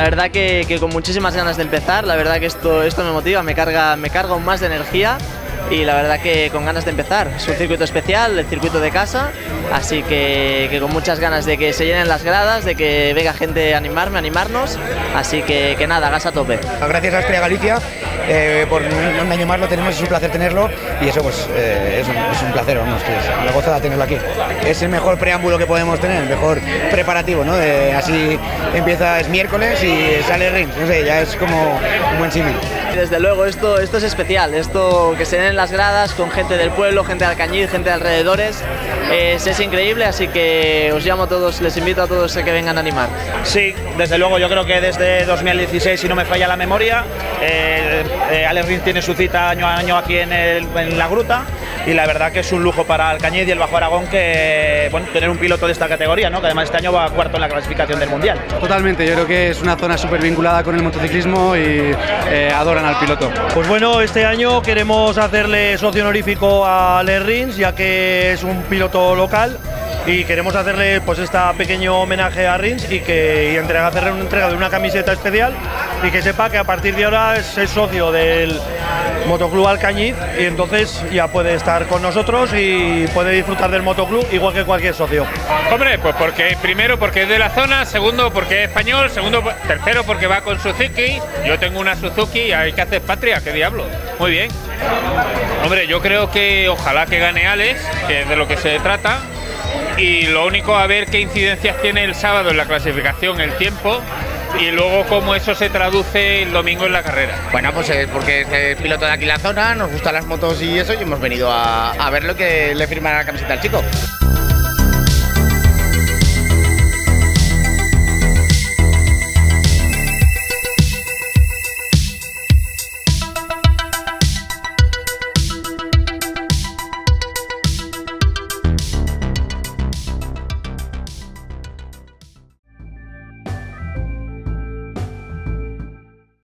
la verdad que, con muchísimas ganas de empezar, la verdad que esto, esto me motiva, me carga, me carga aún más de energía y la verdad que con ganas de empezar. Es un circuito especial, el circuito de casa, así que, que con muchas ganas de que se llenen las gradas, de que venga gente a animarme, a animarnos, así que, que nada, gas a tope. Gracias a Estrella Galicia eh, por un año más lo tenemos, es un placer tenerlo y eso pues eh, es, un, es, un, placer, vamos, que es una gozada tenerlo aquí. Es el mejor preámbulo que podemos tener, el mejor preparativo, ¿no? De, así empieza, es miércoles y sale Rins, no sé, ya es como un buen símil. Desde luego, esto, esto es especial, esto que se den en las gradas con gente del pueblo, gente de Alcañiz, gente de alrededores, es, increíble, así que os llamo a todos, les invito a todos a que vengan a animar. Sí, desde luego, yo creo que desde 2016, si no me falla la memoria, eh, eh, Alex Rins tiene su cita año a año aquí en, el, en, la gruta y la verdad que es un lujo para Alcañiz y el Bajo Aragón que bueno, tener un piloto de esta categoría, ¿no? que además este año va cuarto en la clasificación del Mundial. Totalmente, yo creo que es una zona súper vinculada con el motociclismo y eh, adoran al piloto. Pues bueno, este año queremos hacerle socio honorífico a Alex Rins, ya que es un piloto local y queremos hacerle pues esta pequeño homenaje a Rins y que y entrega, hacerle una entrega de una camiseta especial y que sepa que a partir de ahora es, es socio del Motoclub Alcañiz y entonces ya puede estar con nosotros y puede disfrutar del motoclub igual que cualquier socio. Hombre, pues porque primero porque es de la zona, segundo porque es español, segundo tercero porque va con Suzuki. Yo tengo una Suzuki y hay que hacer patria, qué diablo. Muy bien. Hombre, yo creo que ojalá que gane Alex, que es de lo que se trata. Y lo único a ver qué incidencias tiene el sábado en la clasificación, el tiempo y luego cómo eso se traduce el domingo en la carrera. Bueno, pues es porque es piloto de aquí la zona, nos gustan las motos y eso, y hemos venido a, a ver lo que le firmará la camiseta al chico.